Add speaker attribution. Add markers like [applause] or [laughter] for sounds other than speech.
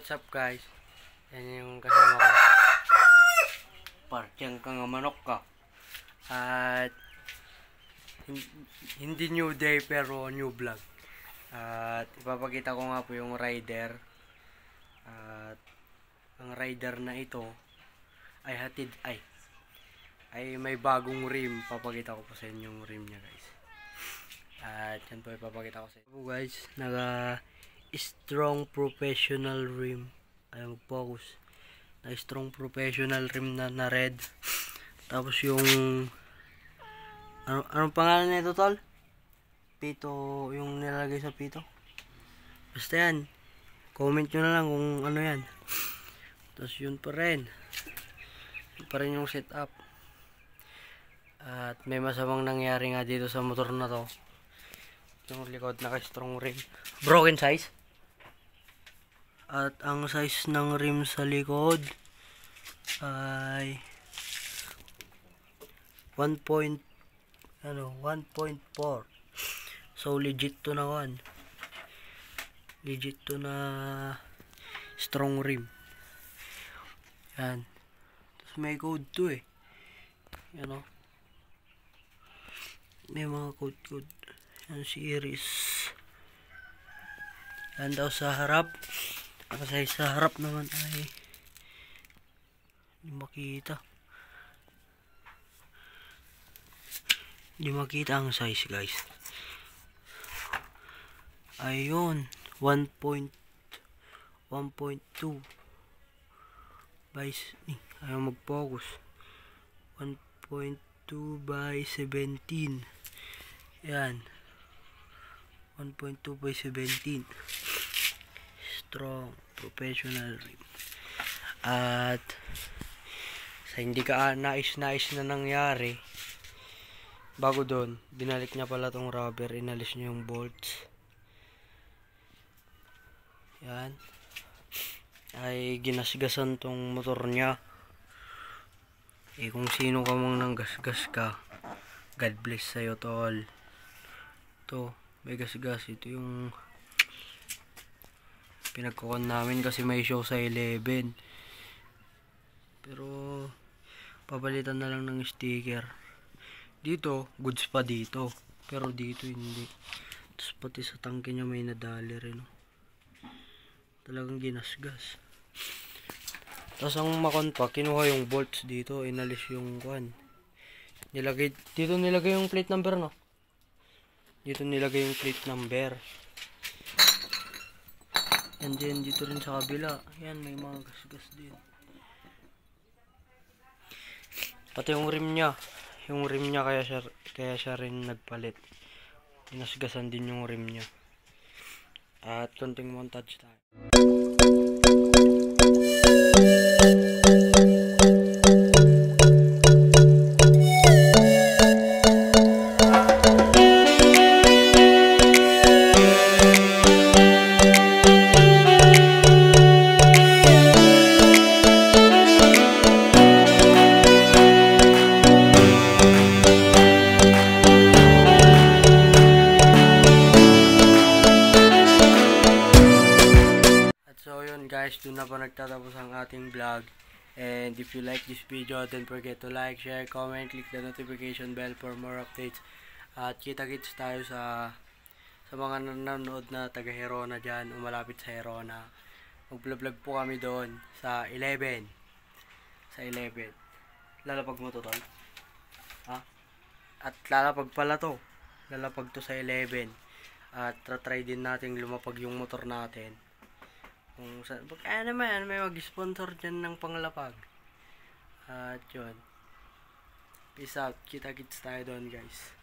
Speaker 1: what's up guys? Yan yung kasama ko. Partyang ka nga manok ka. At hin- hindi new day pero new vlog. At ipapakita ko nga po yung rider. At ang rider na ito ay hatid ay ay may bagong rim. Papakita ko po sa inyo yung rim niya guys. At yan po ipapakita ko sa inyo. guys, naga strong professional rim. Ay mag-focus. Na strong professional rim na, na red. [laughs] Tapos yung ano, anong pangalan nito tol? Pito, yung nilalagay sa pito. Basta yan. Comment nyo na lang kung ano yan. [laughs] Tapos yun pa rin. Yun pa rin yung setup. At may masamang nangyari nga dito sa motor na to. Yung likod naka-strong rim. Broken size. At ang size ng rim sa likod ay 1. point, ano, 1.4. So legit to na one. Legit to na strong rim. Yan. Tapos may code to eh. Yan o. May mga code code. Yan series. Yan daw sa harap. Kasi sa harap naman ay hindi makita. Hindi makita ang size guys. Ayun. 1.1.2 by eh, ayaw mag-focus 1.2 by 17 yan 1.2 by 17 strong professional. At sa hindi ka nais-nais na nangyari bago doon binalik niya pala tong rubber inalis niya yung bolts. Yan. Ay ginasgasan tong motor niya. Eh kung sino ka mang nanggasgas ka God bless sa'yo tol. To may gasgas. Ito yung pinagkukan namin kasi may show sa 11 pero papalitan na lang ng sticker. Dito goods pa dito. Pero dito hindi. Tapos pati sa tangke niya may nadali rin oh. talagang ginasgas. Tapos ang makon pa kinuha yung bolts dito inalis yung kwan nilagay dito nilagay yung plate number no? Dito nilagay yung plate number and then dito rin sa kabila. Yan may mga gasgas din. Pati yung rim niya. Yung rim niya kaya siya kaya siya rin nagpalit. Pinasgasan din yung rim niya. At konting montage tayo guys, doon na po nagtatapos ang ating vlog. And if you like this video, don't forget to like, share, comment, click the notification bell for more updates. At kita-kits tayo sa sa mga nanonood na taga Herona dyan, o malapit sa Herona. Mag-vlog po kami doon sa 11. Sa 11. Lalapag mo to, tol? Ha? At lalapag pala to. Lalapag to sa 11. At try din natin lumapag yung motor natin. Kung sa, pag ano naman, may mag-sponsor dyan ng panglapag. At yun. Peace out. Kita-kits tayo doon guys.